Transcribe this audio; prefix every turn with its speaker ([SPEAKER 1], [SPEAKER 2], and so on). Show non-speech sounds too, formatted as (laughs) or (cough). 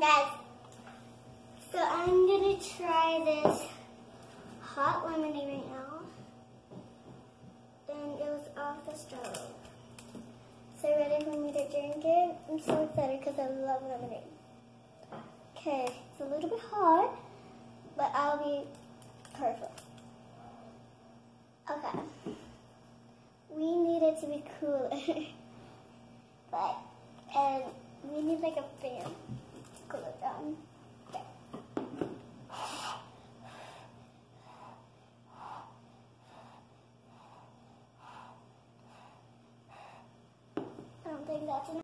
[SPEAKER 1] Guys, so I'm gonna try this hot lemonade right now. And it was off the stove. So ready for me to drink it? I'm so excited because I love lemonade. Okay, it's a little bit hot, but I'll be perfect. Okay. We need it to be cooler. (laughs) but, and we need like a fan. That's. that